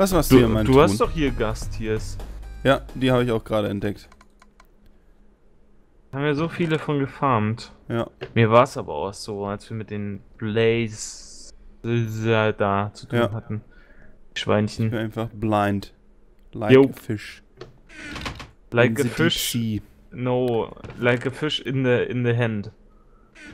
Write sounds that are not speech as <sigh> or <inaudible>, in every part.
Was machst du, hier, mein Du hast doch hier Gasttiers. Ja, die habe ich auch gerade entdeckt. Haben wir so viele von gefarmt. Ja. Mir war es aber auch so, als wir mit den Blaze da zu tun Ja. hatten. Ich Schweinchen. bin einfach blind. Like Jo. a fish. Like In a fish. sea. No, like a fish in the in the hand.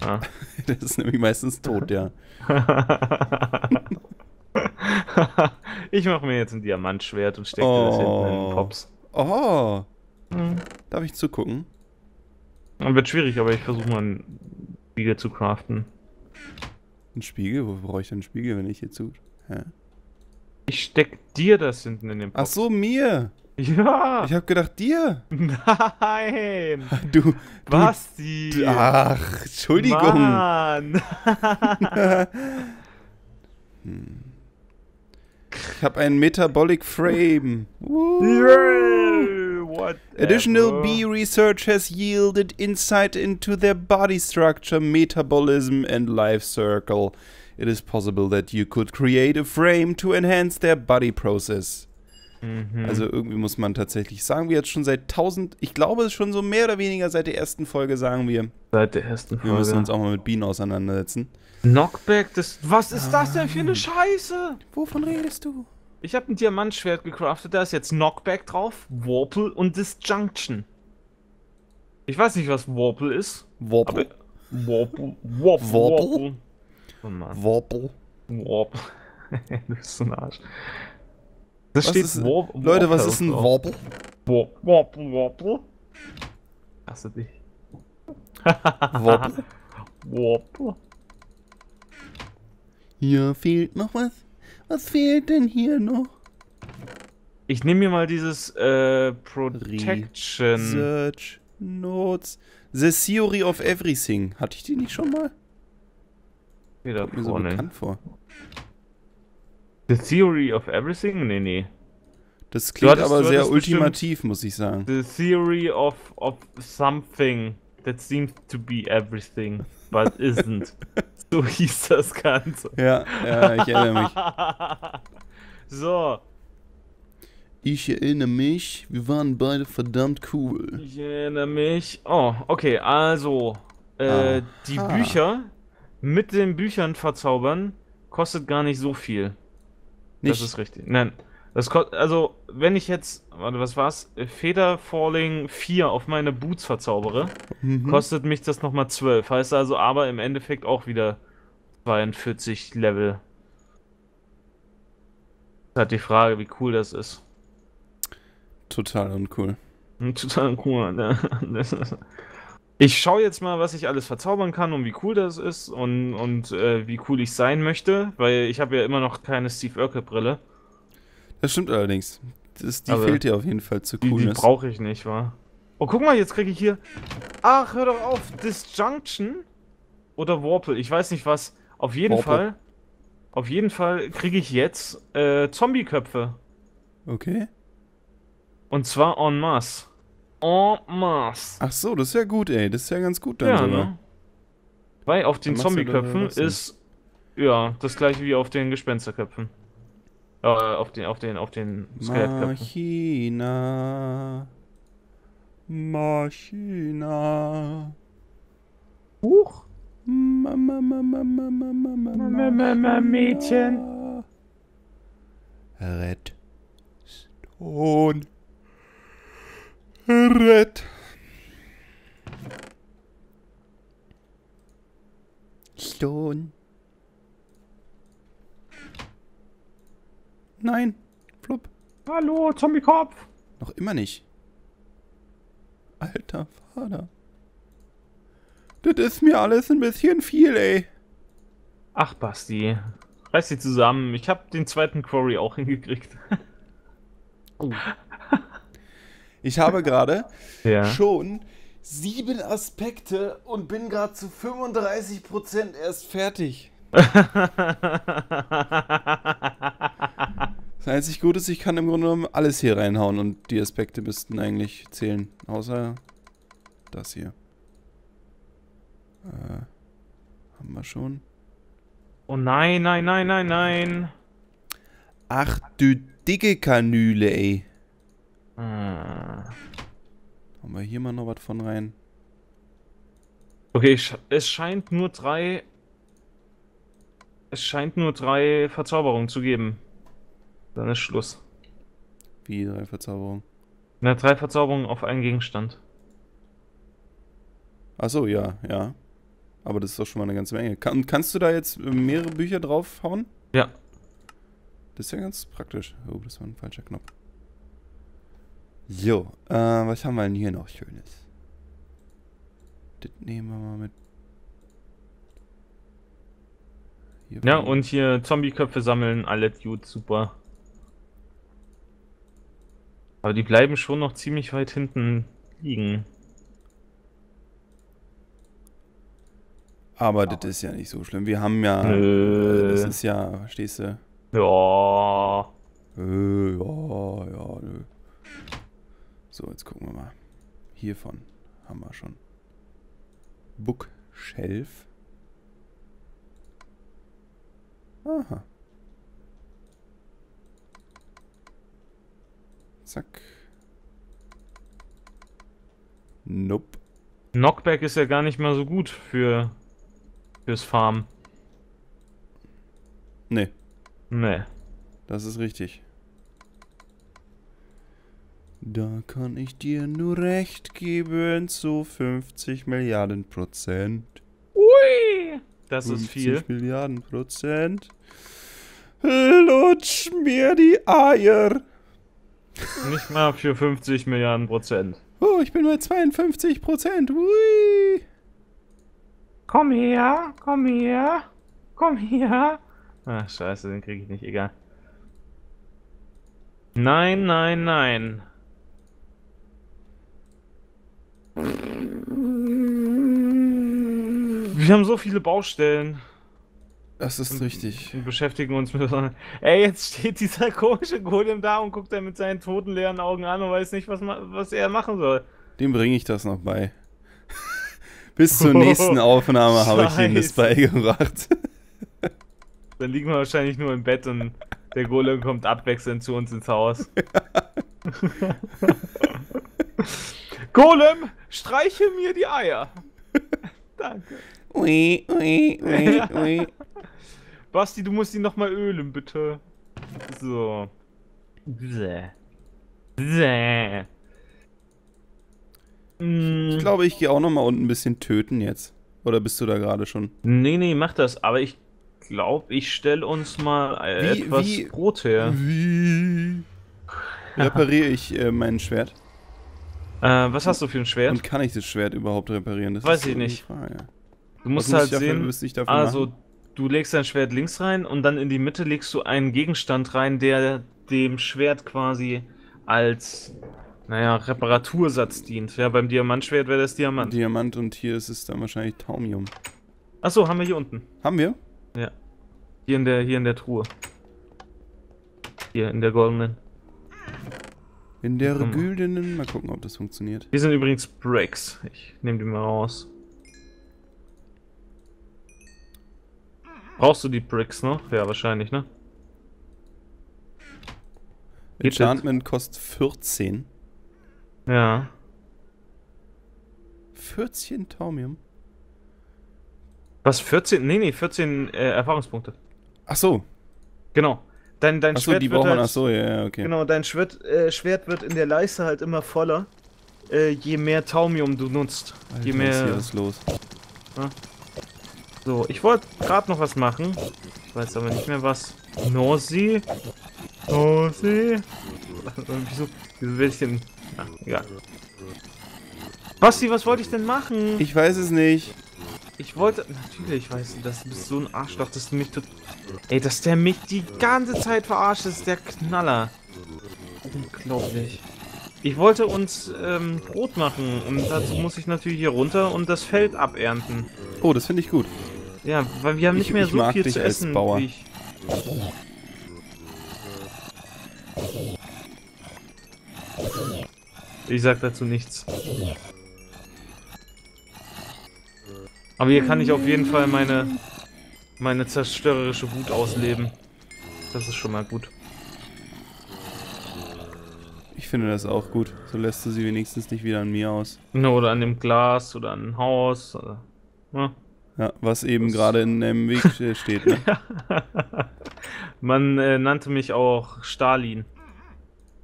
Ah. <laughs> Das ist nämlich meistens tot, ja. <laughs> <laughs> ich mache mir jetzt ein Diamantschwert und stecke das hinten in den Oh. Pops. Oh, Hm. darf ich zugucken? Dann wird schwierig, aber ich versuche mal einen Spiegel zu craften. Ein Spiegel? Wo brauche ich denn einen Spiegel, wenn ich hier zu... Hä? Ich steck dir das hinten in den Ach Pop. so, mir. <laughs> Ja! Ich habe gedacht, dir. Nein! <laughs> Du, du Basti! Ach, Entschuldigung. Mann! Ich habe einen Metabolic Frame. Woo. What? Additional bee research has yielded insight into their body structure, metabolism, and life circle. It is possible that you could create a frame to enhance their body process. Mhm. Also irgendwie muss man tatsächlich sagen, wir jetzt schon seit 1000, ich glaube es schon so mehr oder weniger seit der ersten Folge sagen wir, Seit der ersten wir müssen Folge. uns auch mal mit Bienen auseinandersetzen. Knockback, das. Was ist das denn für eine Scheiße? Wovon redest du? Ich habe ein Diamantschwert gecraftet, da ist jetzt Knockback drauf, Warple und Disjunction. Ich weiß nicht, was Warple ist. Aber Wobble. Warple. Warple. Warple? Oh. Wobble. Warple. du bist so ein Arsch. Das Was steht ist, War Leute, was ist ein drauf. Wobble? War Warple, Warple. Hasse dich. <laughs> Wobble? Warple. Hier fehlt noch was. Was fehlt denn hier noch? Ich nehme mir mal dieses äh, Protection. Search Notes. The Theory of Everything. Hatte ich die nicht schon mal? Wieder Kommt mir so bekannt vor. The Theory of Everything? Nee, nee. Das klingt hattest- aber sehr ultimativ, muss ich sagen. The Theory of, of something that seems to be everything, but isn't. <laughs> so hieß das Ganze. Ja, ja, ich erinnere mich. <laughs> so, Ich erinnere mich, wir waren beide verdammt cool. ich erinnere mich. Oh, okay, also. Äh, die. Bücher mit den Büchern verzaubern kostet gar nicht so viel. Nicht? Das ist richtig. Nein. Das kostet, also, wenn ich jetzt, warte, was war's? Feder Falling 4 auf meine Boots verzaubere, mhm. kostet mich das nochmal 12. Heißt also aber im Endeffekt auch wieder 42 Level. Das ist halt die Frage, wie cool das ist. Total uncool. <laughs> Total cool. ne? <laughs> Ich schaue jetzt mal, was ich alles verzaubern kann und wie cool das ist und, und äh, wie cool ich sein möchte, weil ich habe ja immer noch keine Steve Urkel Brille. Das stimmt allerdings. Das, die Aber fehlt dir auf jeden Fall zu Die, die Coolness. brauche ich nicht, wa? Oh, guck mal, jetzt kriege ich hier. Ach, hör doch auf. Disjunction oder Warple. Ich weiß nicht was. Auf jeden Warple. Fall. Auf jeden Fall kriege ich jetzt äh, Zombie-Köpfe. Okay. Und zwar en masse. En masse. Ach so, das ist ja gut, ey. Das ist ja ganz gut dann ja, sogar. ne? Weil auf den Zombie-Köpfen ne? ist ja das gleiche wie auf den Gespensterköpfen. Äh, auf den, auf den, auf den Skelettköpfen. Machina. Machina. Huch. Mama, Mama, Mama, Mama, Mama, Mama, Mädchen. Red. Stone. Red. Stone. Nein. Flup. Hallo, Zombie-Kopf. Noch immer nicht. Alter Vater. Das ist mir alles ein bisschen viel, ey. Ach, Basti. Reiß dich zusammen. Ich habe den zweiten Quarry auch hingekriegt. <laughs> Ich habe gerade <laughs> Ja. schon sieben Aspekte und bin gerade zu 35% erst fertig. <laughs> Das einzig Gute ist, ich kann im Grunde genommen alles hier reinhauen und die Aspekte müssten eigentlich zählen. Außer das hier. Äh, haben wir schon. Oh nein, nein, nein, nein, nein. Ach du dicke Kanüle, ey. Ah. Haben wir hier mal noch was von rein? Okay, es scheint nur drei. Es scheint nur drei Verzauberungen zu geben. Dann ist Schluss. Wie drei Verzauberungen. Na, drei Verzauberungen auf einen Gegenstand. Achso, ja, ja. Aber das ist doch schon mal eine ganze Menge. Kann, kannst du da jetzt mehrere Bücher draufhauen? Ja. Das ist ja ganz praktisch. Oh, das war ein falscher Knopf. Jo, äh, was haben wir denn hier noch Schönes? Das nehmen wir mal mit. Hier Ja, und hier Zombie-Köpfe sammeln, alle gut, super. Aber die bleiben schon noch ziemlich weit hinten liegen. Aber das ist ja nicht so schlimm. Wir haben ja. Nö. Das ist ja, verstehst du? Ja. Äh, ja, ja, nö. So, jetzt gucken wir mal. Hiervon haben wir schon. Bookshelf. Aha. Zack. Nope. Knockback ist ja gar nicht mal so gut für fürs Farm. Nee, Nee. das ist richtig. Da kann ich dir nur recht geben zu 50 Milliarden Prozent. Ui! Das ist 50 viel. Milliarden Prozent. Lutsch mir die Eier. Nicht mal für 50 Milliarden Prozent. Oh, ich bin bei 52 Prozent. Ui. Komm her, komm her, komm her. Ach, scheiße, den kriege ich nicht, egal. Nein, nein, nein. Wir haben so viele Baustellen Das ist richtig. und beschäftigen uns mit. Ey, jetzt steht dieser <laughs> komische Golem da und guckt er mit seinen toten leeren Augen an und weiß nicht, was, was er machen soll. Dem bringe ich das noch bei. <laughs> Bis zur nächsten <laughs> Aufnahme habe ich ihm das beigebracht. Dann liegen wir wahrscheinlich nur im Bett und der Golem kommt abwechselnd zu uns ins Haus. Golem, streiche mir die Eier. <laughs> Danke. Ui, ui, ui, <laughs> ui. Basti, du musst ihn nochmal ölen, bitte. So. Bäh. Bäh. Ich glaube, ich gehe auch noch mal unten ein bisschen töten jetzt. Oder bist du da gerade schon? Nee, nee, mach das. Aber ich glaube, ich stelle uns mal äh, Wie- etwas wie- Brot her. Wie repariere ich äh, mein Schwert? Äh, was hast du für ein Schwert? Und kann ich das Schwert überhaupt reparieren? Das Weiß ich nicht. Du musst halt sehen. dafür Also, machen? du legst dein Schwert links rein und dann in die Mitte legst du einen Gegenstand rein, der dem Schwert quasi als, naja, Reparatursatz dient. Ja, beim Diamantschwert wäre das Diamant. Diamant und hier ist es dann wahrscheinlich Taumium. Achso, haben wir hier unten. Haben wir? Hier in der, hier in der Truhe. Hier in der goldenen. In der mal. güldenen. Mal gucken, ob das funktioniert. Hier sind übrigens Bricks. Ich nehme die mal raus. Brauchst du die Bricks noch? Ja, wahrscheinlich, ne? Enchantment kostet 14. Ja. 14 Taumium? Was, 14? Nee, nee, 14 äh, Erfahrungspunkte. Ach so. Genau. Dein, dein Achso, Schwert die wird braucht man. halt, Ach so, ja, ja, okay. Genau, dein Schwert, äh, Schwert wird in der Leiste halt immer voller, äh, je mehr Taumium du nutzt. Alter, je was ist hier mehr. ist los? So, ich wollte gerade noch was machen. Ich weiß aber nicht mehr was. Nossi. Nossi. <laughs> wieso, wieso will ich denn. Ah, egal. Basti, was wollte ich denn machen? Ich weiß es nicht. Ich wollte. Natürlich, weißt du, das bist so ein Arschloch, dass du mich. Ey, dass der mich die ganze Zeit verarscht, ist der Knaller. Unglaublich. Ich wollte uns ähm, Brot machen und dazu muss ich natürlich hier runter und das Feld abernten. Oh, das finde ich gut. Ja, weil wir haben Ich- nicht mehr ich so viel zu essen. Bauer. Wie ich. ich sag dazu nichts. Aber hier kann ich auf jeden Fall meine meine zerstörerische Wut ausleben. Das ist schon mal gut. Ich finde das auch gut. So lässt du sie wenigstens nicht wieder an mir aus. Oder an dem Glas oder an ein Haus. Oder, ne? Ja, was eben Das- gerade in dem Weg <laughs> steht. Ne? <laughs> Man äh, nannte mich auch Stalin.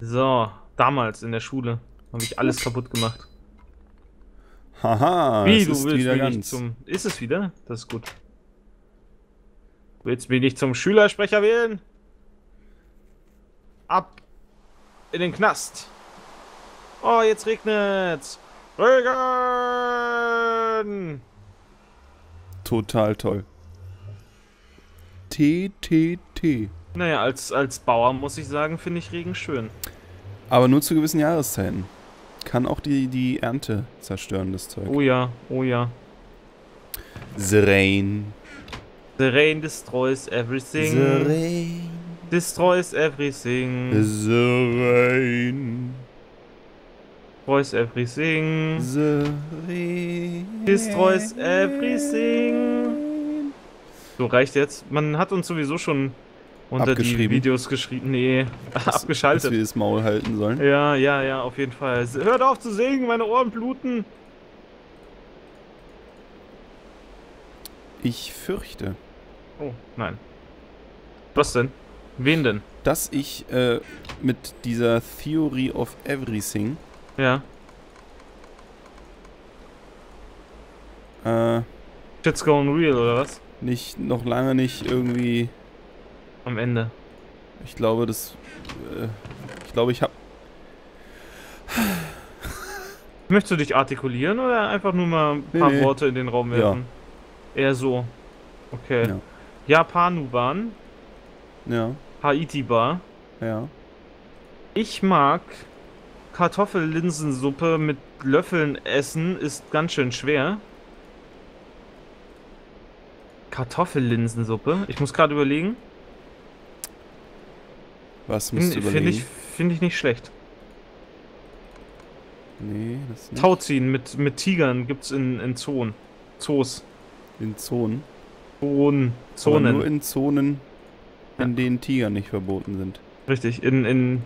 So, damals in der Schule habe ich alles kaputt gemacht. Haha, Wie, es du ist willst wieder ganz. zum... Ist es wieder? Das ist gut. Willst mich nicht zum Schülersprecher wählen? Ab in den Knast. Oh, jetzt regnet's. Regen! Total toll. T, T, T. Naja, als, als Bauer muss ich sagen, finde ich Regen schön. Aber nur zu gewissen Jahreszeiten. Kann auch die, die Ernte zerstören, das Zeug. Oh ja, oh ja. The rain. The rain destroys everything. The rain. Destroys everything. The rain. Destroys everything. The rain. Destroys everything. So, reicht jetzt. Man hat uns sowieso schon unter die. Videos geschrieben. Nee, Dass <laughs> abgeschaltet. wir das Maul halten sollen. Ja, ja, ja, auf jeden Fall. Hört auf zu singen, meine Ohren bluten. Ich fürchte, Oh, nein. Was denn? Wen denn? dass ich äh, mit dieser Theory of Everything Ja. äh, Shit's going real, oder was? nicht noch lange nicht irgendwie. Am Ende. Ich glaube, das. Äh, ich glaube, ich habe. <sighs> Möchtest du dich artikulieren oder einfach nur mal ein paar nee. Worte in den Raum Ja. werfen? Eher so. Okay. Ja. Japanuban, Ja, Haiti-Bar. ja. Ich mag Kartoffellinsensuppe mit Löffeln essen, ist ganz schön schwer. Kartoffellinsensuppe? Ich muss gerade überlegen. Was musst Finde du find ich, überlegen? find ich nicht schlecht. Nee, das nicht. Tauziehen mit, mit Tigern gibt's in, in Zonen. Zoos. In Zonen. Zonen. Aber nur Zonen. in Zonen, in Ja. denen Tiger nicht verboten sind. Richtig, in, in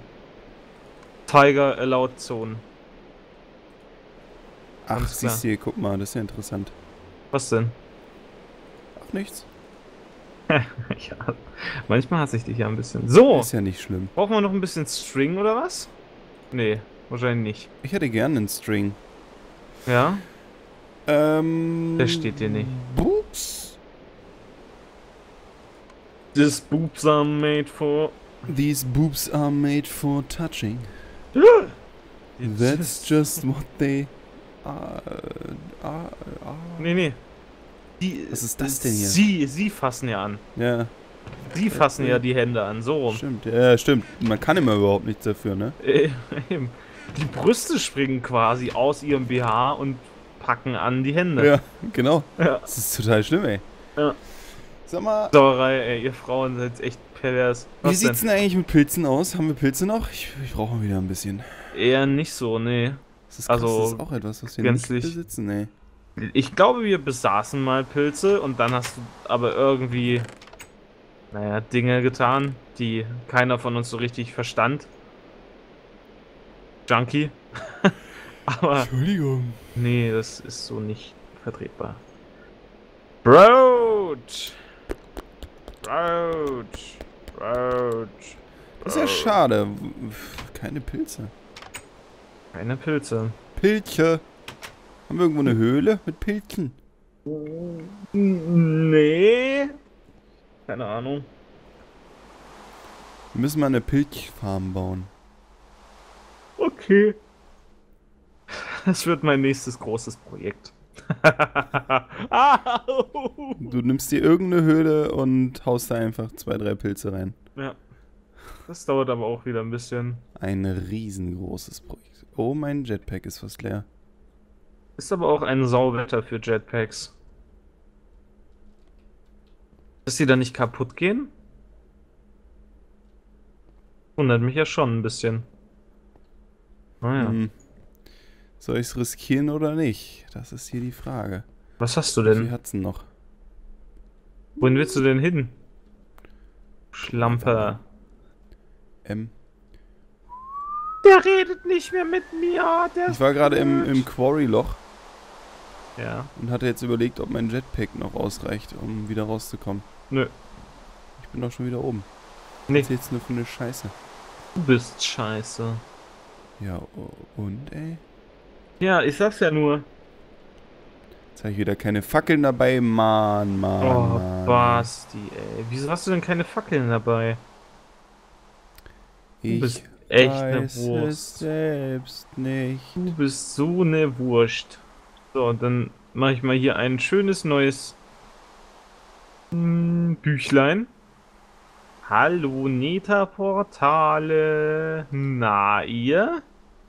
Tiger Allowed Zonen. Ach, Ganz siehst du hier, guck mal, das ist ja interessant. Was denn? Ach, nichts. <laughs> ja, manchmal hasse ich dich ja ein bisschen. So, Ist ja nicht schlimm. brauchen wir noch ein bisschen String oder was? Nee, wahrscheinlich nicht. Ich hätte gerne einen String. Ja? Ähm. Der steht dir nicht. Boops. This boobs are made for... These boobs are made for touching. That's just what they are. are, are. Nee, nee. Die, Was ist das denn hier? Sie, sie fassen ja an. Ja, Sie fassen ja die Hände an, so rum. stimmt. Ja, stimmt. Man kann immer überhaupt nichts dafür, ne? Äh, eben. Die Brüste springen quasi aus ihrem BH und packen an die Hände. Ja, genau. Ja. Das ist total schlimm, ey. Ja. Sag mal, Sauerei, ey, ihr Frauen seid echt pervers. wie Was sieht's denn eigentlich mit Pilzen aus? Haben wir Pilze noch? Ich, ich brauche mal wieder ein bisschen. Eher nicht so, nee. Das ist, krass, Also, das ist auch etwas, was wir gänzlich- nicht besitzen, ey. Ich glaube, wir besaßen mal Pilze und dann hast du aber irgendwie, naja, Dinge getan, die keiner von uns so richtig verstand. Junkie. <laughs> aber Entschuldigung. nee, das ist so nicht vertretbar. Broad! Broad! Broad! Das ist ja schade. Keine Pilze. Keine Pilze. Pilche. Haben wir irgendwo eine Höhle mit Pilzen? Nee. Keine Ahnung. Wir müssen mal eine Pilzfarm bauen. Okay. Das wird mein nächstes großes Projekt. <laughs> Du nimmst dir irgendeine Höhle und haust da einfach zwei, drei Pilze rein. ja. Das dauert aber auch wieder ein bisschen. Ein riesengroßes Projekt. Oh, mein Jetpack ist fast leer. Ist aber auch ein Sauwetter für Jetpacks. Dass die da nicht kaputt gehen? Wundert mich ja schon ein bisschen. Naja. Hm. Soll ich es riskieren oder nicht? Das ist hier die Frage. Was hast du Wie denn? hat's denn noch? Wohin willst du denn hin? Schlampe. M. Der redet nicht mehr mit mir. Der Ich war gerade im, im Quarry-Loch Ja. und hatte jetzt überlegt, ob mein Jetpack noch ausreicht, um wieder rauszukommen. Nö. Ich bin doch schon wieder oben. Nee. Was jetzt nur für eine Scheiße? Du bist scheiße. Ja, und ey? Ja, ich sag's ja nur. Jetzt habe ich wieder keine Fackeln dabei. Mann, Mann. Oh, Mann. Basti, ey. Wieso hast du denn keine Fackeln dabei? Ich bist echt ne weiß Wurst. es selbst nicht. Du bist so ne Wurst. So, dann mache ich mal hier ein schönes neues hm, Büchlein. Hallo Neta-Portale. Na, ihr?